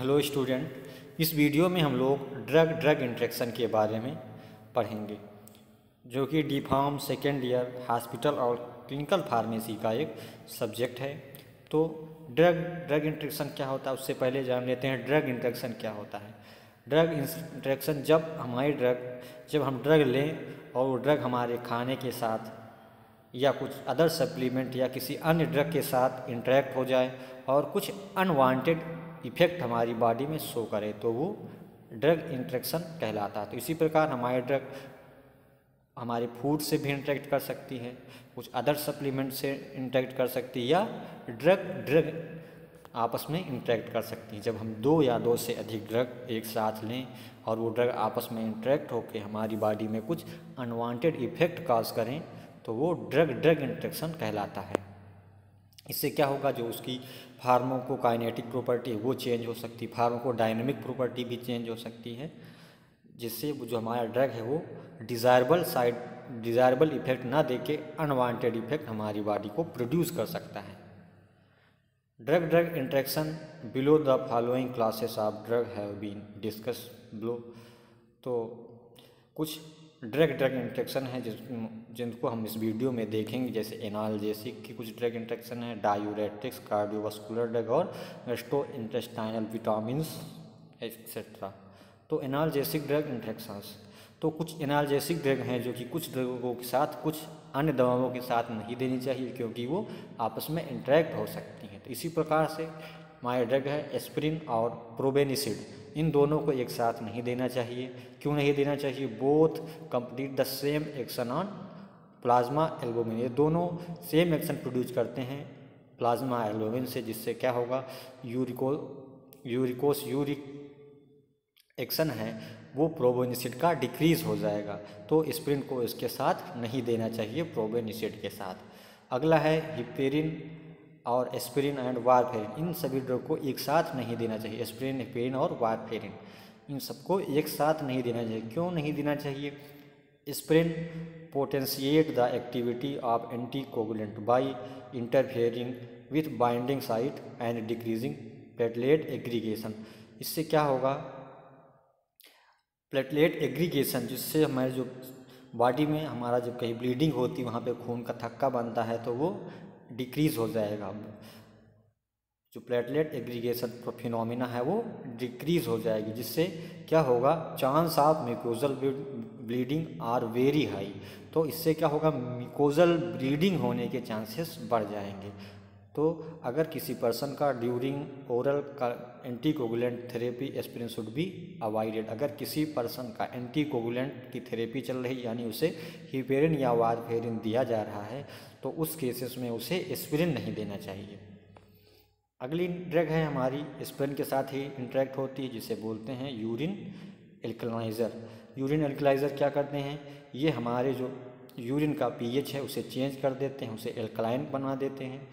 Hello student इस video में हम लोग ड्रग ड्रग इंट्रैक्शन के बारे में पढ़ेंगे, जो कि D pharm second year hospital और क्लिनिकल फार्मेसी का एक सब्जेक्ट है। तो ड्रग ड्रग इंट्रैक्शन क्या होता है, उससे पहले जान लेते हैं ड्रग इंट्रैक्शन क्या होता है। ड्रग इंट्रैक्शन जब हमारी ड्रग जब हम ड्रग लें और वो ड्रग हमारे खाने के साथ या कुछ अदर सप्लीमेंट या किसी अन्य ड्रग के साथ इंटरेक्ट हो जाए और कुछ अनवांटेड इफ़ेक्ट हमारी बॉडी में शो करे तो वो ड्रग इंट्रैक्शन कहलाता है। तो इसी प्रकार हमारे ड्रग, हमारे फ़ूड से भी इंट्रैक्ट कर सकती है, कुछ अदर सप्लीमेंट से इंट्रैक्ट कर सकती है, या ड्रग ड्रग आपस में इंट्रैक्ट कर सकती हैं। जब हम दो या दो से अधिक ड्रग एक साथ लें और वो ड्रग आपस में इंट्रैक्ट होकर हमारी बॉडी में कुछ अनवांटेड इफ़ेक्ट काज करें तो वो ड्रग ड्रग इंट्रैक्शन कहलाता है। इससे क्या होगा, जो उसकी फार्मो को काइनेटिक प्रॉपर्टी वो चेंज हो सकती है। फार्मो को डायनेमिक प्रॉपर्टी भी चेंज हो सकती है, जिससे जो हमारा ड्रग है, वो डिज़ायरेबल साइड डिज़ायरेबल इफ़ेक्ट ना दे के अनवांटेड इफ़ेक्ट हमारी बॉडी को प्रोड्यूस कर सकता है। Drug drug interaction below the following classes of drug have been discuss below तो कुछ ड्रग ड्रग इंट्रैक्शन है जिस जिनको हम इस वीडियो में देखेंगे, जैसे एनालजेसिक की कुछ ड्रग इंट्रैक्शन है, डायूरेटिक्स, कार्डियोवास्कुलर ड्रग और रेस्टो इंटेस्टाइनल विटामिन एक्सेट्रा तो एनालजेसिक ड्रग इंट्रैक्शंस तो कुछ एनालजेसिक ड्रग हैं जो कि कुछ ड्रगों के साथ, कुछ अन्य दवाओं के साथ नहीं देनी चाहिए क्योंकि वो आपस में इंट्रैक्ट हो सकती हैं। तो इसी प्रकार से माया ड्रग है एस्प्रिन और प्रोबेनिसिड। इन दोनों को एक साथ नहीं देना चाहिए। क्यों नहीं देना चाहिए? Both complete the same action on plasma albumin ये दोनों सेम एक्शन प्रोड्यूस करते हैं प्लाज्मा एल्बोमिन से, जिससे क्या होगा? यूरिको यूरिकोस यूरिक एक्शन है, वो प्रोबोनिसिड का डिक्रीज हो जाएगा। तो स्प्रिन को इसके साथ नहीं देना चाहिए प्रोबोनिसिड के साथ। अगला है हिपेरिन और एस्पिरिन एंड वारफेरिन इन सभी ड्रग को एक साथ नहीं देना चाहिए। एस्पिरिन हिपेरिन और वारफेरिन इन सबको एक साथ नहीं देना चाहिए। क्यों नहीं देना चाहिए? Aspirin potentiate the activity of anticoagulant by interfering with binding site and decreasing platelet aggregation इससे क्या होगा? प्लेटलेट एग्रीगेशन जिससे हमारे जो बॉडी में हमारा जब कहीं ब्लीडिंग होती है, वहाँ पे खून का थक्का बनता है तो वो डिक्रीज हो जाएगा जो प्लेटलेट एग्रीगेशन फिनोमिना है, वो डिक्रीज हो जाएगी, जिससे क्या होगा? Chance of mucosal bleeding are very high तो इससे क्या होगा? मिकोजल ब्लीडिंग होने के चांसेस बढ़ जाएँगे। तो अगर किसी पर्सन का ड्यूरिंग ओरल का anticoagulant therapy aspirin should be avoided अगर किसी पर्सन का एंटी कोगुलेंट की थेरेपी चल रही, यानी उसे हिपेरिन या वारफेरिन दिया जा रहा है तो उस केसेस में उसे एस्पिरिन नहीं देना चाहिए। अगली ड्रग है हमारी एस्पिरिन के साथ ही इंट्रैक्ट होती है, जिसे बोलते हैं यूरिन एल्कलाइज़र यूरिन एल्कलाइज़र क्या करते हैं? ये हमारे जो यूरिन का पीएच है, उसे चेंज कर देते हैं, उसे एल्कलाइन बना देते हैं।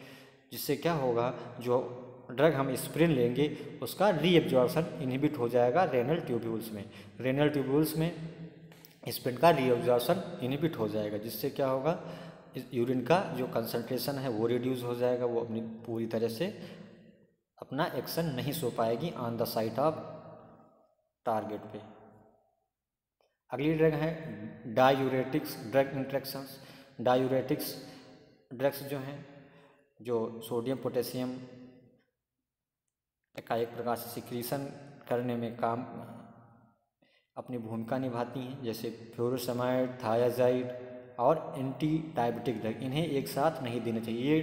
जिससे क्या होगा, जो ड्रग हम स्प्रिन लेंगे, उसका रीएब्जॉर्सन इनहिबिट हो जाएगा रेनल ट्यूब्यूल्स में। रेनल ट्यूब्यूल्स में स्प्रिन का रीएब्जॉर्सन इनहिबिट हो जाएगा, जिससे क्या होगा यूरिन का जो कंसंट्रेशन है वो रिड्यूस हो जाएगा, वो अपनी पूरी तरह से अपना एक्शन नहीं सो पाएगी on the site of target पे। अगली ड्रग है diuretics drug interactions diuretics drugs जो हैं जो सोडियम, पोटेशियम का एक प्रकार से सिक्रीशन करने में काम, अपनी भूमिका निभाती हैं, जैसे फ्लोरोसमाइड थायाजाइड और एंटी डायबिटिक ड्रग। इन्हें एक साथ नहीं देना चाहिए। ये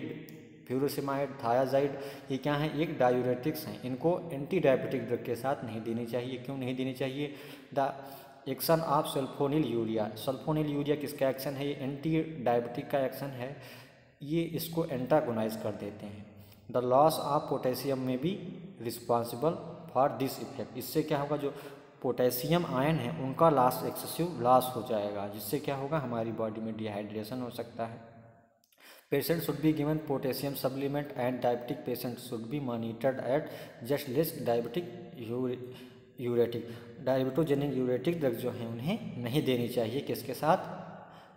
फ्यूरोसिमाइड थायाजाइड ये क्या है? एक डायूरेटिक्स हैं। इनको एंटी डायबिटिक ड्रग के साथ नहीं देनी चाहिए। क्यों नहीं देनी चाहिए? The action of sulphonylurea. Sulphonylurea किसका एक्शन है? ये एंटी डायबिटिक का एक्शन है। ये इसको एंटागोनाइज कर देते हैं। द लॉस ऑफ़ पोटेशियम में भी रिस्पॉन्सिबल फॉर दिस इफ़ेक्ट इससे क्या होगा? जो पोटेशियम आयन है, उनका लॉस एक्सेसिव लॉस हो जाएगा। जिससे क्या होगा? हमारी बॉडी में डिहाइड्रेशन हो सकता है। Patient should be given potassium supplement and diabetic patient should be monitored at just less diabetic diuretic diabetogenic diuretic drug जो हैं, उन्हें नहीं देनी चाहिए। किसके साथ?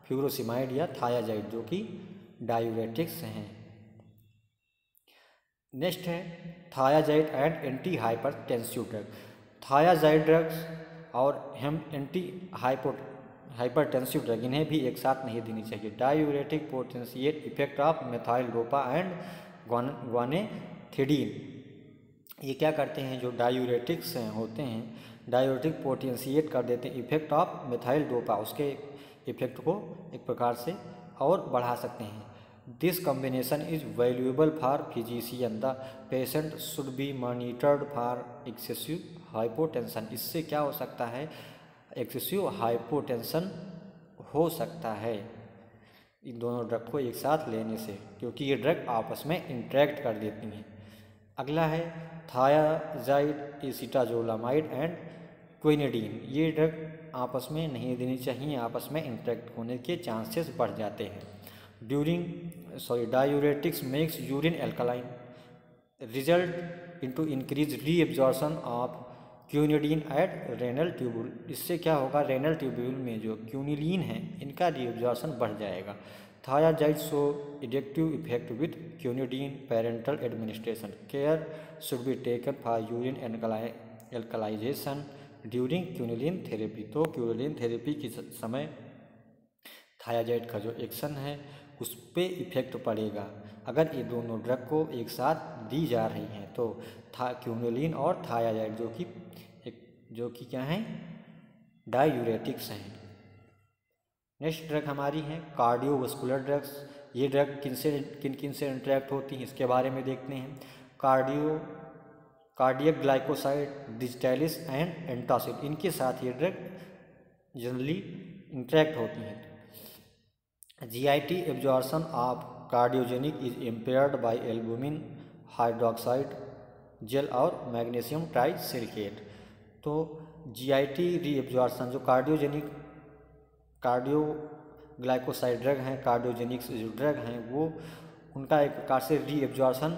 फ्यूरोसिमाइड या थायाजाइड जो कि डायूरेटिक्स हैं। नेक्स्ट है, thiazide and antihypertensive drug. Thiazide drugs और हम एंटी हाइपो हाइपरटेंसिव ड्रग, इन्हें भी एक साथ नहीं देनी चाहिए। Diuretic potentiate effect of methyldopa and guanethidine ये क्या करते हैं, जो डायूरेटिक्स होते हैं डायूरेटिक पोटेंशिएट कर देते हैं इफ़ेक्ट ऑफ़ मेथाइल डोपा उसके इफ़ेक्ट को एक प्रकार से और बढ़ा सकते हैं। This combination is valuable for physician the patient should be monitored for excessive hypotension इससे क्या हो सकता है? एक्सेसिव हाइपोटेंशन हो सकता है। इन दोनों ड्रग को एक साथ लेने से, क्योंकि ये ड्रग आपस में इंट्रैक्ट कर देती हैं। अगला है थायाजाइड एसिटाजोलामाइड एंड क्विनिडीन ये ड्रग आपस में नहीं देनी चाहिए, आपस में इंट्रैक्ट होने के चांसेस बढ़ जाते हैं। During sorry diuretics makes urine alkaline result into increase reabsorption of quinidine at renal tubule इससे क्या होगा? रेनल ट्यूबुल में जो क्यूनिलीन है, इनका रीएब्जॉर्सन बढ़ जाएगा। Thiazide so इडेक्टिव effect with quinidine parental administration care should be taken for urine alkalisation during quinidine therapy. तो क्यूनिलीन थेरेपी के समय थायाजाइड का जो एक्शन है, उस पर इफ़ेक्ट पड़ेगा। अगर ये दोनों ड्रग को एक साथ दी जा रही हैं तो था, क्यूनोलिन और थायाजाइड जो कि, एक, जो कि क्या हैं? डायूरेटिक्स हैं। नेक्स्ट ड्रग हमारी हैं, कार्डियोवस्कुलर ड्रग्स। ये ड्रग किन से किन किन से इंटरेक्ट होती हैं, इसके बारे में देखते हैं। Cardio cardiac glycoside digitalis and antacid, इनके साथ ये ड्रग जनरली इंट्रैक्ट होती हैं। GIT absorption of cardiogenic is impaired by albumin hydroxide gel और मैग्नीशियम ट्राइसिलिकेट तो जी आई जीआईटी रीएब्जॉर्सन जो कार्डियोजेनिक कार्डियो ग्लाइकोसाइड ड्रग हैं कार्डियोजेनिक जो ड्रग हैं, वो उनका एक प्रकार से रीएब्जॉर्सन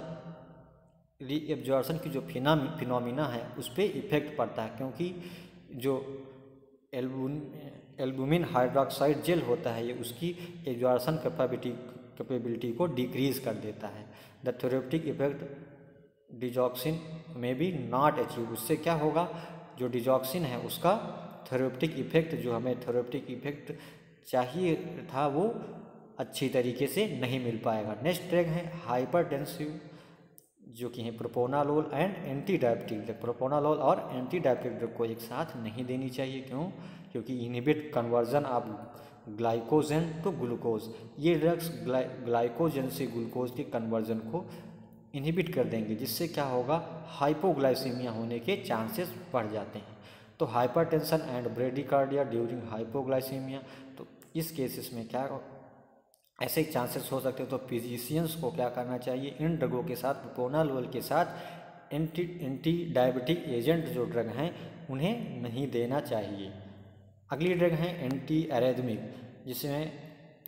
रीएब्जॉर्सन की जो फिना फिनोमिना है, उस पर इफ़ेक्ट पड़ता है, क्योंकि जो एल्बुन एल्बुमिन हाइड्रोक्साइड जेल होता है, ये उसकी एब्जॉर्सन कैपेबिलिटी कैपेबिलिटी को डिक्रीज कर देता है। द थेरेप्टिक इफ़ेक्ट डिजॉक्सिन में भी नॉट अचीव उससे क्या होगा? जो डिजॉक्सिन है, उसका थेरेप्टिक इफ़ेक्ट जो हमें थेरेप्टिक इफ़ेक्ट चाहिए था, वो अच्छी तरीके से नहीं मिल पाएगा। नेक्स्ट ड्रग है हाइपरटेंसिव जो कि है propranolol and antidiabetic drug propranolol और एंटी डायबिटिक ड्रग को एक साथ नहीं देनी चाहिए। क्यों? क्योंकि inhibit conversion of glycogen to glucose ये ड्रग्स ग्ला, ग्लाइकोजन से ग्लूकोज के कन्वर्जन को इनहिबिट कर देंगे जिससे क्या होगा? हाइपोग्लाइसीमिया होने के चांसेस बढ़ जाते हैं। तो hypertension and bradycardia during hypoglycaemia तो इस केसेस में क्या ऐसे चांसेस हो सकते हैं। तो फिजिशियंस को क्या करना चाहिए? इन ड्रगों के साथ प्रोपोनालोल के साथ एंटी एंटी डायबिटिक एजेंट जो ड्रग हैं, उन्हें नहीं देना चाहिए। अगली ड्रग है एंटी एरेदमिक जिसमें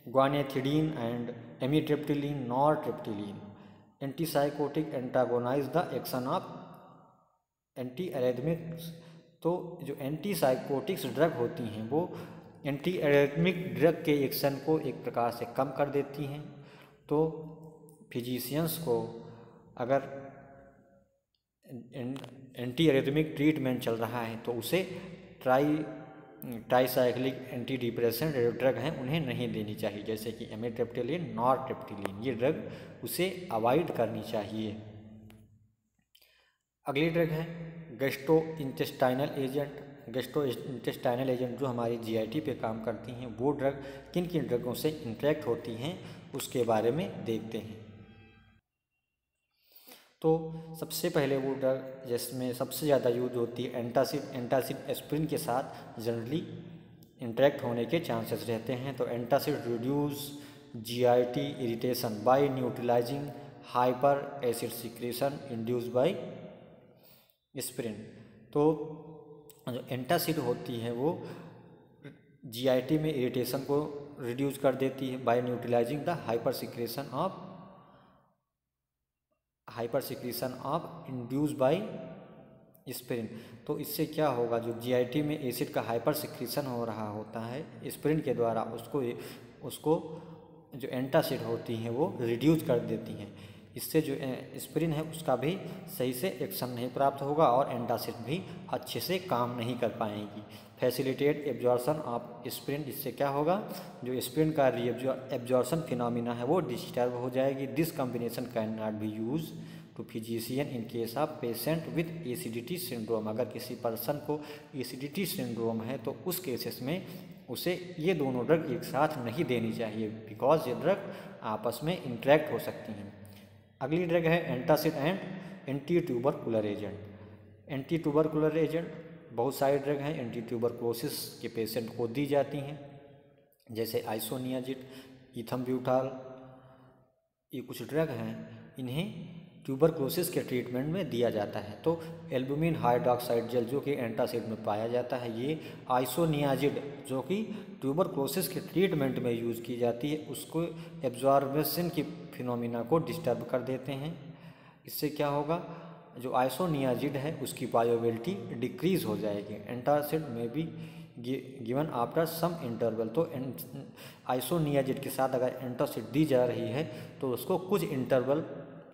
guanethidine and amitriptyline nortriptyline antipsychotic antagonise the action of antiarrhythmics तो जो एंटीसाइकोटिक्स ड्रग होती हैं, वो एंटी एरेदमिक ड्रग के एक्शन को एक प्रकार से कम कर देती हैं। तो फिजिशियंस को अगर एंटी एरेदमिक ट्रीटमेंट चल रहा है तो उसे try tricyclic anti depression drug हैं, उन्हें नहीं देनी चाहिए। जैसे कि एमेट्रेप्टिलिन नॉर ट्रिप्टिलिन ये ड्रग उसे अवॉइड करनी चाहिए। अगली ड्रग है गेस्टो इंटेस्टाइनल एजेंट। गेस्टो इंटेस्टाइनल एजेंट जो हमारी जीआईटी पे काम करती हैं, वो ड्रग किन किन ड्रगों से इंट्रैक्ट होती हैं, उसके बारे में देखते हैं। तो सबसे पहले वो ड्रग जिसमें सबसे ज़्यादा यूज़ होती है एंटासिड एंटासिड एस्प्रिन के साथ जनरली इंटरेक्ट होने के चांसेस रहते हैं। तो antacid reduce GIT irritation by neutralizing hyper acid secretion induce by aspirin तो जो एंटासिड होती है वो जीआईटी में इरिटेशन को रिड्यूस कर देती है by neutralizing the hyper secretion of hyper secretion of induce by aspirin तो इससे क्या होगा? जो जीआईटी में एसिड का हाइपर सिक्रेशन हो रहा होता है स्प्रिन के द्वारा उसको उसको जो एंटासिड होती हैं वो रिड्यूस कर देती हैं। इससे जो स्प्रिन है, उसका भी सही से एक्शन नहीं प्राप्त होगा और एंटासिड भी अच्छे से काम नहीं कर पाएँगी। फैसिलिटेट एब्जॉर्सन ऑफ़ एस्पिरिन, इससे क्या होगा? जो स्प्रिन का एब्जॉर्सन फिनोमिना है, वो डिस्टर्ब हो जाएगी। This combination can not be use to physician in case of patient with acidity syndrome अगर किसी पर्सन को एसिडिटी सिंड्रोम है तो उस केसेस में उसे ये दोनों ड्रग एक साथ नहीं देनी चाहिए बिकॉज़ ये ड्रग आपस में इंट्रैक्ट हो सकती हैं। अगली ड्रग है antacid and anti tubercular agent anti tubercular agent बहुत सारे ड्रग हैं एंटी ट्यूबरक्लोसिस के पेशेंट को दी जाती हैं, जैसे आइसोनियाजिट इथम ब्यूटाल ये कुछ ड्रग हैं, इन्हें ट्यूबरक्लोसिस के ट्रीटमेंट में दिया जाता है। तो एल्बुमिन हाइड्रोक्साइड जेल जो कि एंटासिड में पाया जाता है, ये आइसोनियाजिड जो कि ट्यूबरक्लोसिस के ट्रीटमेंट में यूज़ की जाती है, उसको एब्जॉर्बेशन की फिनोमिना को डिस्टर्ब कर देते हैं। इससे क्या होगा? जो आइसोनियाजिड है, उसकी बायोबिलिटी डिक्रीज़ हो जाएगी। एंटासिड में भी गिवन आफ्टर सम इंटरवल तो आइसोनियाजिड के साथ अगर एंटासिड दी जा रही है तो उसको कुछ इंटरवल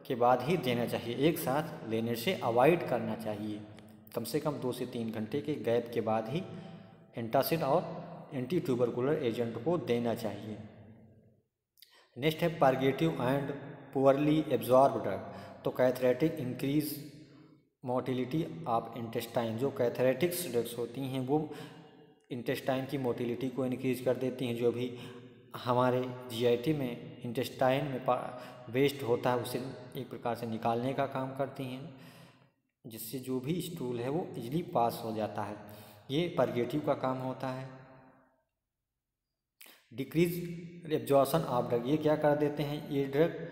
के बाद ही देना चाहिए। एक साथ लेने से अवॉइड करना चाहिए। कम से कम दो से तीन घंटे के गैप के बाद ही एंटासिड और एंटी ट्यूबरकुलर एजेंट को देना चाहिए। नेक्स्ट है purgative and poorly absorb drug तो cathartic increase motility of intestine. जो कैथरेटिक्स ड्रग्स होती हैं, वो इंटेस्टाइन की मोटिलिटी को इंक्रीज कर देती हैं। जो भी हमारे जीआईटी में इंटेस्टाइन में वेस्ट होता है, उसे एक प्रकार से निकालने का काम करती हैं, जिससे जो भी स्टूल है, वो इजली पास हो जाता है। ये परगेटिव का काम होता है। डिक्रीज एब्जॉर्सन ऑफ़ ड्रग ये क्या कर देते हैं? ये ड्रग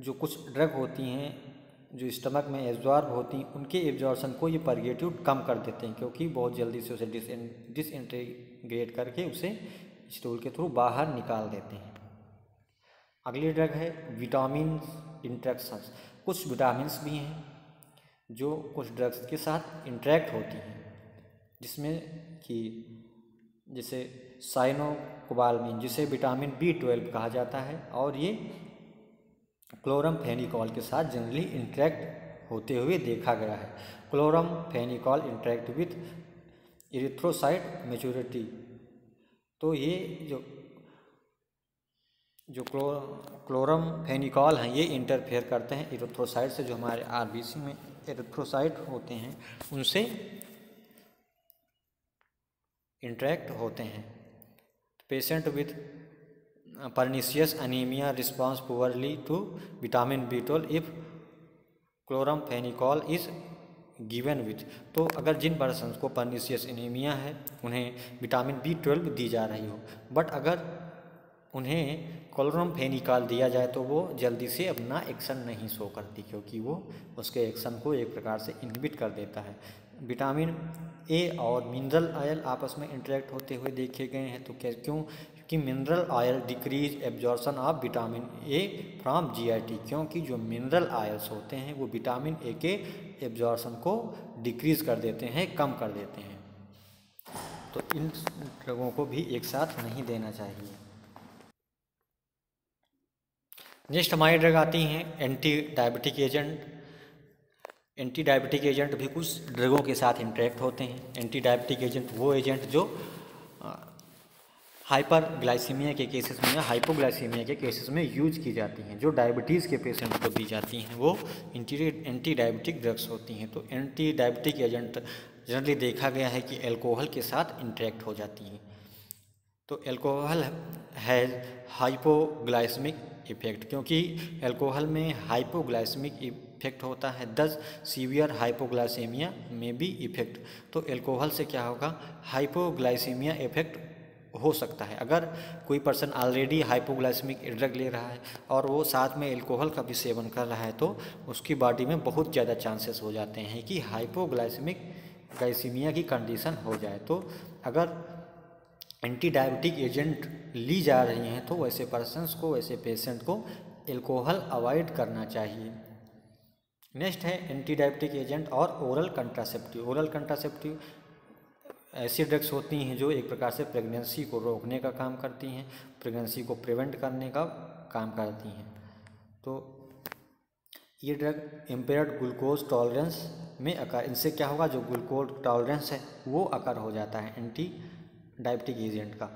जो कुछ ड्रग होती हैं, जो स्टमक में एब्जॉर्ब होती हैं, उनके एब्जॉर्सन को ये परगेटिव कम कर देते हैं, क्योंकि बहुत जल्दी से उसे डिस डिसइंटीग्रेट करके उसे स्टूल के थ्रू बाहर निकाल देते हैं। अगली ड्रग है विटामिन इंट्रैक्शंस कुछ विटामिन्स भी हैं, जो कुछ ड्रग्स के साथ इंट्रैक्ट होती हैं, जिसमें कि जैसे साइनोकोबालमिन जिसे विटामिन बी ट्वेल्व कहा जाता है, और ये क्लोरम फेनिकॉल के साथ जनरली इंट्रैक्ट होते हुए देखा गया है। Chloramphenicol interact with erythrocyte maturity तो ये जो जो क्लो क्लोरम फेनिकॉल हैं, ये इंटरफेयर करते हैं इरिथ्रोसाइट से, जो हमारे आरबीसी में इरिथ्रोसाइट होते हैं, उनसे इंट्रैक्ट होते हैं। Patient with pernicious anaemia response poorly to vitamin B twelve if chloramphenicol is given with तो अगर जिन पर्सन को परनीसियस एनीमिया है, उन्हें विटामिन बी ट्वेल्व दी जा रही हो। बट अगर उन्हें कोलोरम फेनिकाल दिया जाए तो वो जल्दी से अपना एक्शन नहीं शो करती, क्योंकि वो उसके एक्शन को एक प्रकार से इनहिबिट कर देता है। विटामिन ए और मिनरल ऑयल आपस में इंटरेक्ट होते हुए देखे गए हैं। तो क्या, क्यों? कि mineral oil decrease absorption of vitamin A from GIT क्योंकि जो मिनरल ऑयल्स होते हैं, वो विटामिन ए के एब्जॉर्सन को डिक्रीज कर देते हैं, कम कर देते हैं। तो इन ड्रगों को भी एक साथ नहीं देना चाहिए। नेक्स्ट हमारी ड्रग आती हैं anti diabetic agent anti diabetic agent भी कुछ ड्रगों के साथ इंटरेक्ट होते हैं। एंटी डायबिटिक एजेंट वो एजेंट जो हाइपर ग्लाइसीमिया के केसेस में या हाइपोग्लाइसीमिया के केसेस में यूज़ की जाती हैं, जो डायबिटीज़ के पेशेंट को दी जाती हैं। वो एंटी एंटी डायबिटिक ड्रग्स होती हैं। तो एंटी डायबिटिक एजेंट जनरली देखा गया है कि एल्कोहल के साथ इंटरेक्ट हो जाती हैं। तो एल्कोहल हैज़ हाइपोग्लाइसमिक इफ़ेक्ट, क्योंकि एल्कोहल में हाइपोग्लाइसमिक इफ़ेक्ट होता है। दस, सीवियर हाइपोग्लाइसेमिया में भी इफ़ेक्ट। तो एल्कोहल से क्या होगा? हाइपोग्लाइसेमिया इफ़ेक्ट हो सकता है। अगर कोई पर्सन ऑलरेडी हाइपोग्लाइसमिक ड्रग ले रहा है और वो साथ में एल्कोहल का भी सेवन कर रहा है तो उसकी बॉडी में बहुत ज़्यादा चांसेस हो जाते हैं कि हाइपोग्लाइसमिक ग्लाइसीमिया की कंडीशन हो जाए। तो अगर एंटी डायबिटिक एजेंट ली जा रही हैं तो वैसे पर्सनस को वैसे पेशेंट को एल्कोहल अवॉइड करना चाहिए। नेक्स्ट है एंटी डायबिटिक एजेंट और ओरल कंट्रासेप्टिव। ओरल कंट्रासेप्टिव ऐसी ड्रग्स होती हैं जो एक प्रकार से प्रेगनेंसी को रोकने का काम करती हैं, प्रेगनेंसी को प्रिवेंट करने का काम करती हैं। तो ये ड्रग इम्पेयर्ड ग्लूकोज टॉलरेंस में अकर इनसे क्या होगा? जो ग्लूकोज टॉलरेंस है, वो अकर हो जाता है एंटी डायबिटिक एजेंट का।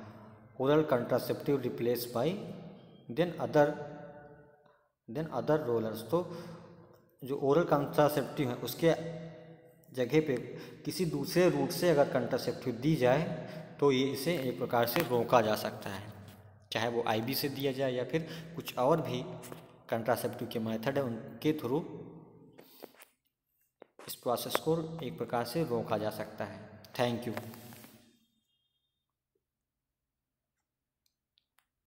Oral contraceptive replace by than other than other rollers. तो जो ओरल कंट्रासेप्टिव है, उसके जगह पे किसी दूसरे रूट से अगर कंट्रासेप्टिव दी जाए तो ये इसे एक प्रकार से रोका जा सकता है। चाहे वो आईबी से दिया जाए या फिर कुछ और भी कंट्रासेप्टिव के मेथड है, उनके थ्रू इस प्रोसेस को एक प्रकार से रोका जा सकता है। Thank you